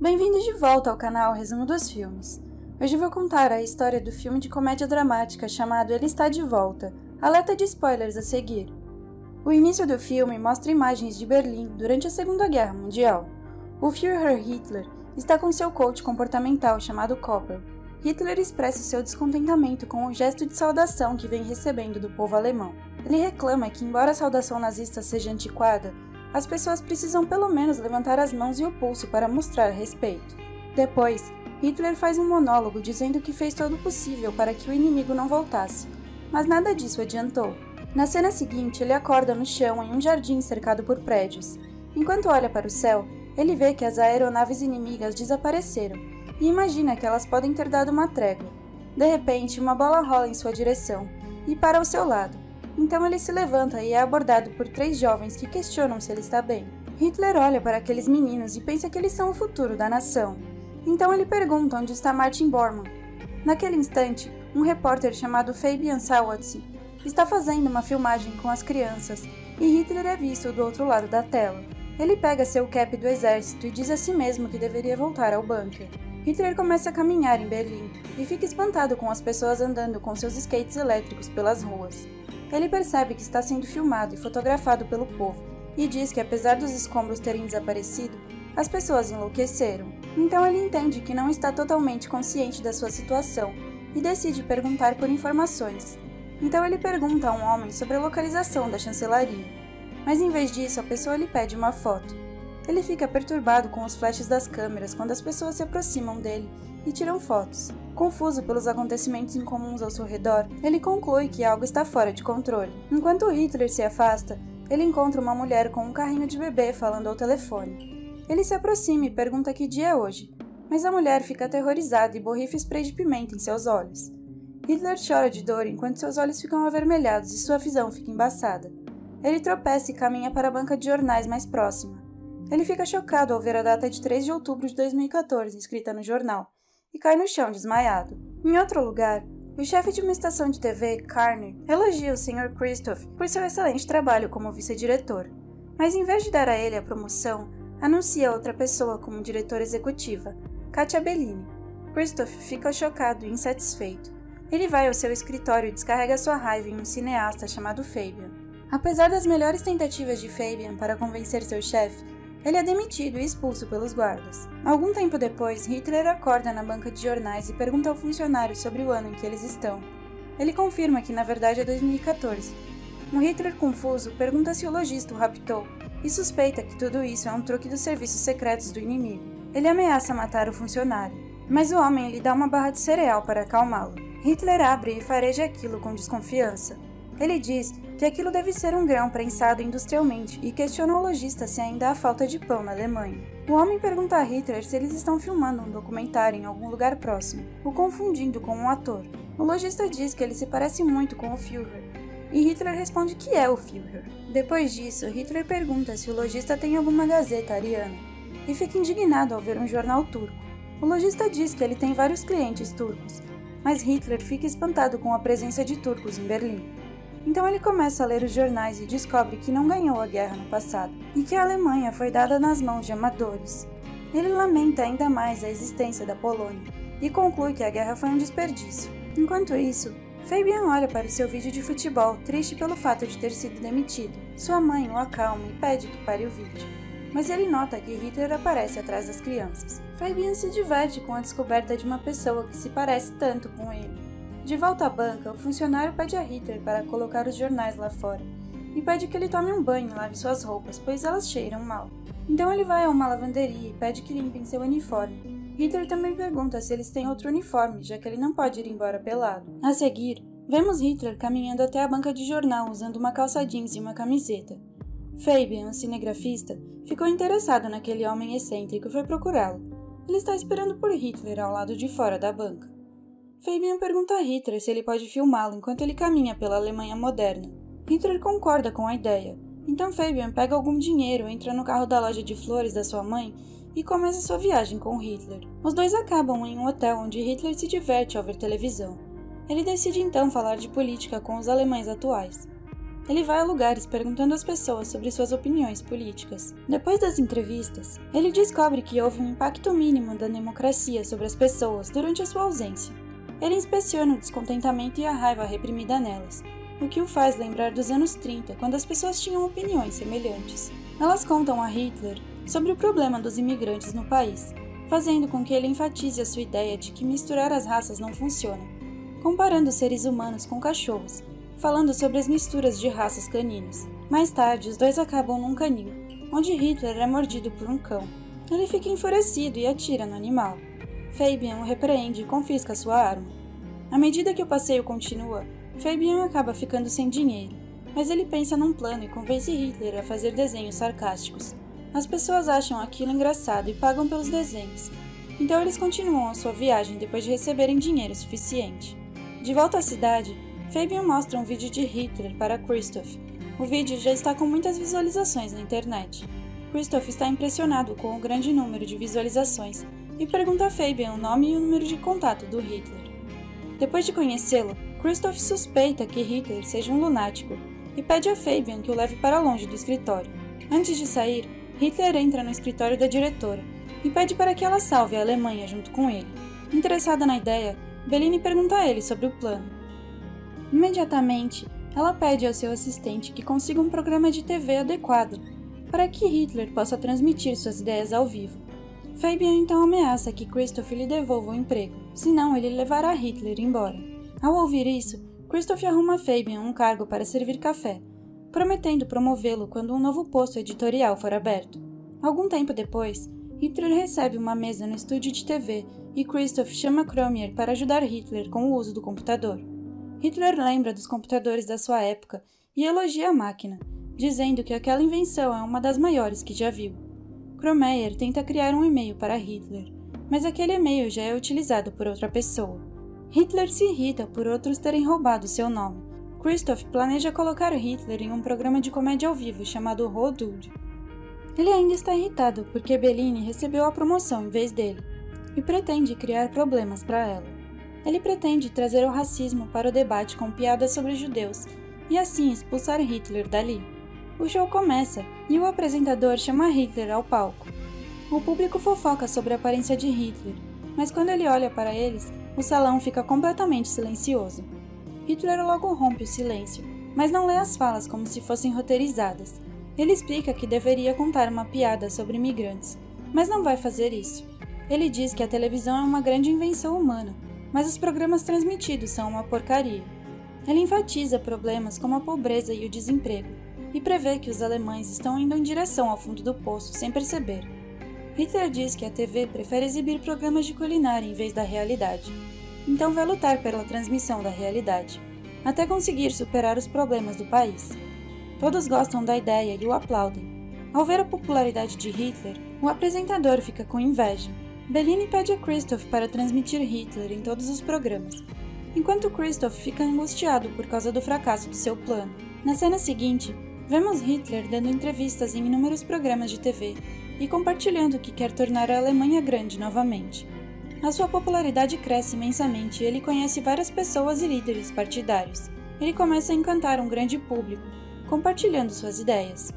Bem-vindos de volta ao canal Resumo dos Filmes. Hoje vou contar a história do filme de comédia dramática chamado Ele Está de Volta, alerta de spoilers a seguir. O início do filme mostra imagens de Berlim durante a Segunda Guerra Mundial. O Führer Hitler está com seu coach comportamental chamado Koppel. Hitler expressa seu descontentamento com o gesto de saudação que vem recebendo do povo alemão. Ele reclama que, embora a saudação nazista seja antiquada, as pessoas precisam pelo menos levantar as mãos e o pulso para mostrar respeito. Depois, Hitler faz um monólogo dizendo que fez todo o possível para que o inimigo não voltasse, mas nada disso adiantou. Na cena seguinte, ele acorda no chão em um jardim cercado por prédios. Enquanto olha para o céu, ele vê que as aeronaves inimigas desapareceram e imagina que elas podem ter dado uma trégua. De repente, uma bola rola em sua direção e para ao seu lado. Então ele se levanta e é abordado por três jovens que questionam se ele está bem. Hitler olha para aqueles meninos e pensa que eles são o futuro da nação. Então ele pergunta onde está Martin Bormann. Naquele instante, um repórter chamado Fabian Sawatsi está fazendo uma filmagem com as crianças e Hitler é visto do outro lado da tela. Ele pega seu cap do exército e diz a si mesmo que deveria voltar ao bunker. Hitler começa a caminhar em Berlim e fica espantado com as pessoas andando com seus skates elétricos pelas ruas. Ele percebe que está sendo filmado e fotografado pelo povo e diz que, apesar dos escombros terem desaparecido, as pessoas enlouqueceram. Então ele entende que não está totalmente consciente da sua situação e decide perguntar por informações. Então ele pergunta a um homem sobre a localização da chancelaria, mas em vez disso a pessoa lhe pede uma foto. Ele fica perturbado com os flashes das câmeras quando as pessoas se aproximam dele e tiram fotos. Confuso pelos acontecimentos incomuns ao seu redor, ele conclui que algo está fora de controle. Enquanto Hitler se afasta, ele encontra uma mulher com um carrinho de bebê falando ao telefone. Ele se aproxima e pergunta que dia é hoje, mas a mulher fica aterrorizada e borrifa spray de pimenta em seus olhos. Hitler chora de dor enquanto seus olhos ficam avermelhados e sua visão fica embaçada. Ele tropeça e caminha para a banca de jornais mais próxima. Ele fica chocado ao ver a data de 3 de outubro de 2014 escrita no jornal e cai no chão desmaiado. Em outro lugar, o chefe de uma estação de TV, Carner, elogia o Sr. Christoph por seu excelente trabalho como vice-diretor, mas em vez de dar a ele a promoção, anuncia outra pessoa como diretora executiva, Katia Bellini. Christoph fica chocado e insatisfeito. Ele vai ao seu escritório e descarrega sua raiva em um cineasta chamado Fabian. Apesar das melhores tentativas de Fabian para convencer seu chefe, ele é demitido e expulso pelos guardas. Algum tempo depois, Hitler acorda na banca de jornais e pergunta ao funcionário sobre o ano em que eles estão. Ele confirma que na verdade é 2014. Um Hitler confuso pergunta se o lojista o raptou e suspeita que tudo isso é um truque dos serviços secretos do inimigo. Ele ameaça matar o funcionário, mas o homem lhe dá uma barra de cereal para acalmá-lo. Hitler abre e fareja aquilo com desconfiança. Ele diz que aquilo deve ser um grão prensado industrialmente e questiona o lojista se ainda há falta de pão na Alemanha. O homem pergunta a Hitler se eles estão filmando um documentário em algum lugar próximo, o confundindo com um ator. O lojista diz que ele se parece muito com o Führer, e Hitler responde que é o Führer. Depois disso, Hitler pergunta se o lojista tem alguma gazeta ariana, e fica indignado ao ver um jornal turco. O lojista diz que ele tem vários clientes turcos, mas Hitler fica espantado com a presença de turcos em Berlim. Então ele começa a ler os jornais e descobre que não ganhou a guerra no passado e que a Alemanha foi dada nas mãos de amadores. Ele lamenta ainda mais a existência da Polônia e conclui que a guerra foi um desperdício. Enquanto isso, Fabian olha para o seu vídeo de futebol, triste pelo fato de ter sido demitido. Sua mãe o acalma e pede que pare o vídeo. Mas ele nota que Hitler aparece atrás das crianças. Fabian se diverte com a descoberta de uma pessoa que se parece tanto com ele. De volta à banca, o funcionário pede a Hitler para colocar os jornais lá fora e pede que ele tome um banho e lave suas roupas, pois elas cheiram mal. Então ele vai a uma lavanderia e pede que limpem seu uniforme. Hitler também pergunta se eles têm outro uniforme, já que ele não pode ir embora pelado. A seguir, vemos Hitler caminhando até a banca de jornal usando uma calça jeans e uma camiseta. Fabian, o cinegrafista, ficou interessado naquele homem excêntrico e foi procurá-lo. Ele está esperando por Hitler ao lado de fora da banca. Fabian pergunta a Hitler se ele pode filmá-lo enquanto ele caminha pela Alemanha moderna. Hitler concorda com a ideia, então Fabian pega algum dinheiro, entra no carro da loja de flores da sua mãe e começa sua viagem com Hitler. Os dois acabam em um hotel onde Hitler se diverte ao ver televisão. Ele decide então falar de política com os alemães atuais. Ele vai a lugares perguntando às pessoas sobre suas opiniões políticas. Depois das entrevistas, ele descobre que houve um impacto mínimo da democracia sobre as pessoas durante a sua ausência. Ele inspeciona o descontentamento e a raiva reprimida nelas, o que o faz lembrar dos anos 30, quando as pessoas tinham opiniões semelhantes. Elas contam a Hitler sobre o problema dos imigrantes no país, fazendo com que ele enfatize a sua ideia de que misturar as raças não funciona, comparando seres humanos com cachorros, falando sobre as misturas de raças caninas. Mais tarde, os dois acabam num canil, onde Hitler é mordido por um cão. Ele fica enfurecido e atira no animal. Fabian o repreende e confisca sua arma. À medida que o passeio continua, Fabian acaba ficando sem dinheiro, mas ele pensa num plano e convence Hitler a fazer desenhos sarcásticos. As pessoas acham aquilo engraçado e pagam pelos desenhos, então eles continuam a sua viagem depois de receberem dinheiro suficiente. De volta à cidade, Fabian mostra um vídeo de Hitler para Christoph. O vídeo já está com muitas visualizações na internet. Christoph está impressionado com o grande número de visualizações e pergunta a Fabian o nome e o número de contato do Hitler. Depois de conhecê-lo, Christoph suspeita que Hitler seja um lunático e pede a Fabian que o leve para longe do escritório. Antes de sair, Hitler entra no escritório da diretora e pede para que ela salve a Alemanha junto com ele. Interessada na ideia, Bellini pergunta a ele sobre o plano. Imediatamente, ela pede ao seu assistente que consiga um programa de TV adequado para que Hitler possa transmitir suas ideias ao vivo. Fabian então ameaça que Christoph lhe devolva o emprego, senão ele levará Hitler embora. Ao ouvir isso, Christoph arruma Fabian um cargo para servir café, prometendo promovê-lo quando um novo posto editorial for aberto. Algum tempo depois, Hitler recebe uma mesa no estúdio de TV e Christoph chama Kromier para ajudar Hitler com o uso do computador. Hitler lembra dos computadores da sua época e elogia a máquina, dizendo que aquela invenção é uma das maiores que já viu. Kromeyer tenta criar um e-mail para Hitler, mas aquele e-mail já é utilizado por outra pessoa. Hitler se irrita por outros terem roubado seu nome. Christoph planeja colocar Hitler em um programa de comédia ao vivo chamado Rodud. Ele ainda está irritado porque Bellini recebeu a promoção em vez dele e pretende criar problemas para ela. Ele pretende trazer o racismo para o debate com piadas sobre judeus e assim expulsar Hitler dali. O show começa e o apresentador chama Hitler ao palco. O público fofoca sobre a aparência de Hitler, mas quando ele olha para eles, o salão fica completamente silencioso. Hitler logo rompe o silêncio, mas não lê as falas como se fossem roteirizadas. Ele explica que deveria contar uma piada sobre imigrantes, mas não vai fazer isso. Ele diz que a televisão é uma grande invenção humana mas os programas transmitidos são uma porcaria. Ele enfatiza problemas como a pobreza e o desemprego, e prevê que os alemães estão indo em direção ao fundo do poço sem perceber. Hitler diz que a TV prefere exibir programas de culinária em vez da realidade, então vai lutar pela transmissão da realidade, até conseguir superar os problemas do país. Todos gostam da ideia e o aplaudem. Ao ver a popularidade de Hitler, o apresentador fica com inveja Bellini pede a Christoph para transmitir Hitler em todos os programas, enquanto Christoph fica angustiado por causa do fracasso do seu plano. Na cena seguinte, vemos Hitler dando entrevistas em inúmeros programas de TV e compartilhando que quer tornar a Alemanha grande novamente. A sua popularidade cresce imensamente e ele conhece várias pessoas e líderes partidários. Ele começa a encantar um grande público, compartilhando suas ideias.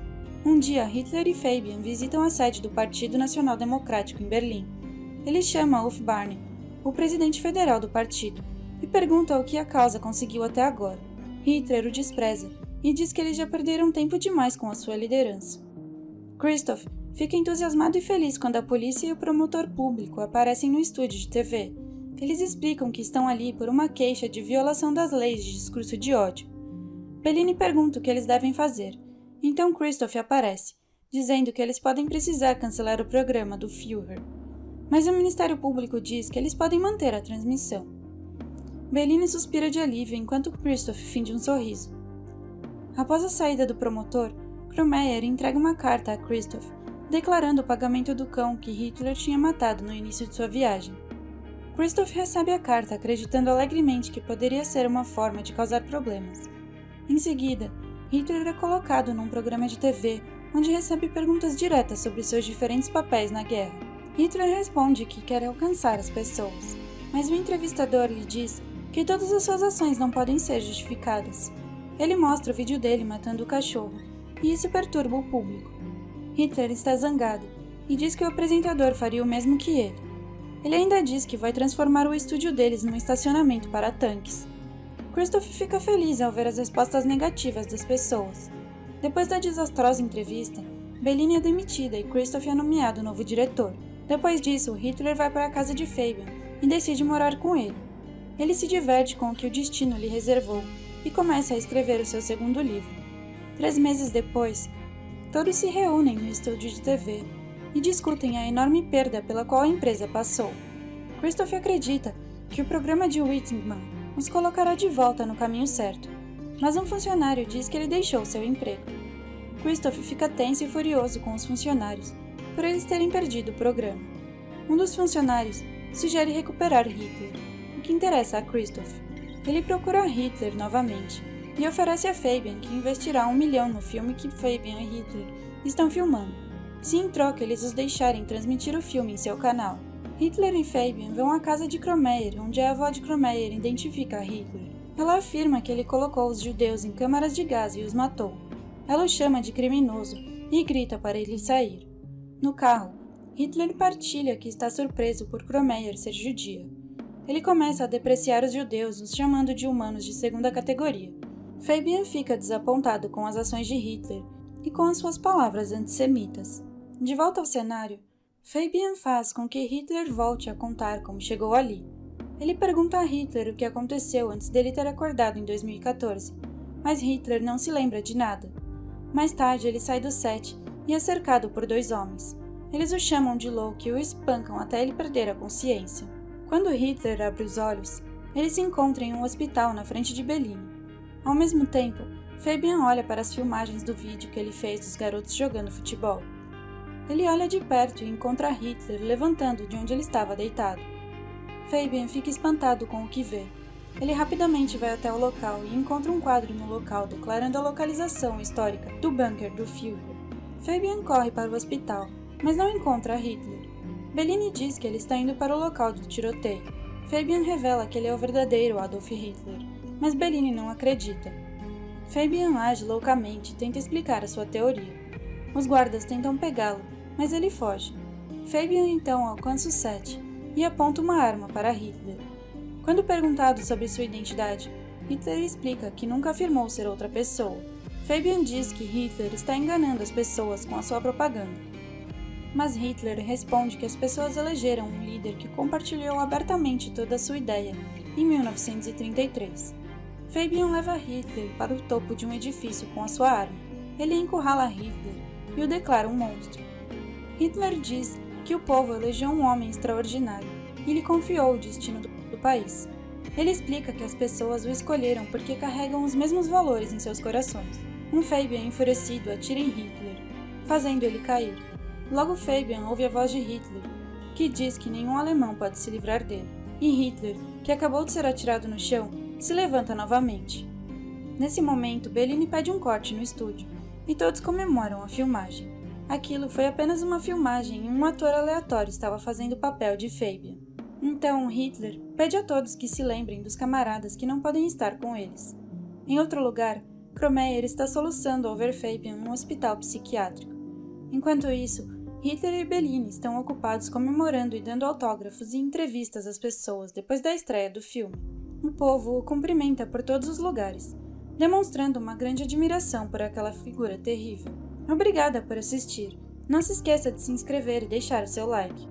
Um dia, Hitler e Fabian visitam a sede do Partido Nacional Democrático em Berlim ele chama Ulf Barney, o presidente federal do partido, e pergunta o que a causa conseguiu até agora. Hitler o despreza e diz que eles já perderam tempo demais com a sua liderança. Christoph fica entusiasmado e feliz quando a polícia e o promotor público aparecem no estúdio de TV. Eles explicam que estão ali por uma queixa de violação das leis de discurso de ódio. Bellini pergunta o que eles devem fazer. Então Christoph aparece, dizendo que eles podem precisar cancelar o programa do Führer mas o Ministério Público diz que eles podem manter a transmissão. Bellini suspira de alívio enquanto Christoph finge um sorriso. Após a saída do promotor, Kromeyer entrega uma carta a Christoph, declarando o pagamento do cão que Hitler tinha matado no início de sua viagem. Christoph recebe a carta acreditando alegremente que poderia ser uma forma de causar problemas. Em seguida, Hitler é colocado num programa de TV onde recebe perguntas diretas sobre seus diferentes papéis na guerra. Hitler responde que quer alcançar as pessoas, mas o entrevistador lhe diz que todas as suas ações não podem ser justificadas. Ele mostra o vídeo dele matando o cachorro, e isso perturba o público. Hitler está zangado e diz que o apresentador faria o mesmo que ele. Ele ainda diz que vai transformar o estúdio deles num estacionamento para tanques. Christoph fica feliz ao ver as respostas negativas das pessoas. Depois da desastrosa entrevista, Bellini é demitida e Christoph é nomeado novo diretor. Depois disso, Hitler vai para a casa de Fabian e decide morar com ele. Ele se diverte com o que o destino lhe reservou e começa a escrever o seu segundo livro. Três meses depois, todos se reúnem no estúdio de TV e discutem a enorme perda pela qual a empresa passou. Christoph acredita que o programa de Whittingman os colocará de volta no caminho certo, mas um funcionário diz que ele deixou seu emprego. Christoph fica tenso e furioso com os funcionários por eles terem perdido o programa. Um dos funcionários sugere recuperar Hitler, o que interessa a Christoph. Ele procura Hitler novamente e oferece a Fabian que investirá um milhão no filme que Fabian e Hitler estão filmando, se em troca eles os deixarem transmitir o filme em seu canal. Hitler e Fabian vão à casa de Kromeyer, onde a avó de Kromeyer identifica Hitler. Ela afirma que ele colocou os judeus em câmaras de gás e os matou. Ela o chama de criminoso e grita para ele sair. No carro, Hitler partilha que está surpreso por Kromeyer ser judia. Ele começa a depreciar os judeus, os chamando de humanos de segunda categoria. Fabian fica desapontado com as ações de Hitler e com as suas palavras antissemitas. De volta ao cenário, Fabian faz com que Hitler volte a contar como chegou ali. Ele pergunta a Hitler o que aconteceu antes dele ter acordado em 2014, mas Hitler não se lembra de nada. Mais tarde, ele sai do set e é cercado por dois homens. Eles o chamam de louco e o espancam até ele perder a consciência. Quando Hitler abre os olhos, ele se encontra em um hospital na frente de Bellini. Ao mesmo tempo, Fabian olha para as filmagens do vídeo que ele fez dos garotos jogando futebol. Ele olha de perto e encontra Hitler levantando de onde ele estava deitado. Fabian fica espantado com o que vê. Ele rapidamente vai até o local e encontra um quadro no local declarando a localização histórica do bunker do Führer. Fabian corre para o hospital, mas não encontra Hitler. Bellini diz que ele está indo para o local do tiroteio. Fabian revela que ele é o verdadeiro Adolf Hitler, mas Bellini não acredita. Fabian age loucamente e tenta explicar a sua teoria. Os guardas tentam pegá-lo, mas ele foge. Fabian então alcança o set e aponta uma arma para Hitler. Quando perguntado sobre sua identidade, Hitler explica que nunca afirmou ser outra pessoa. Fabian diz que Hitler está enganando as pessoas com a sua propaganda. Mas Hitler responde que as pessoas elegeram um líder que compartilhou abertamente toda a sua ideia em 1933. Fabian leva Hitler para o topo de um edifício com a sua arma. Ele encurrala Hitler e o declara um monstro. Hitler diz que o povo elegeu um homem extraordinário e lhe confiou o destino do país. Ele explica que as pessoas o escolheram porque carregam os mesmos valores em seus corações. Um Fabian enfurecido atira em Hitler, fazendo ele cair. Logo Fabian ouve a voz de Hitler, que diz que nenhum alemão pode se livrar dele. E Hitler, que acabou de ser atirado no chão, se levanta novamente. Nesse momento, Bellini pede um corte no estúdio, e todos comemoram a filmagem. Aquilo foi apenas uma filmagem e um ator aleatório estava fazendo o papel de Fabian. Então Hitler pede a todos que se lembrem dos camaradas que não podem estar com eles. Em outro lugar, Kromeyer está soluçando ao ver Fabian num hospital psiquiátrico. Enquanto isso, Hitler e Bellini estão ocupados comemorando e dando autógrafos e entrevistas às pessoas depois da estreia do filme. O povo o cumprimenta por todos os lugares, demonstrando uma grande admiração por aquela figura terrível. Obrigada por assistir. Não se esqueça de se inscrever e deixar o seu like.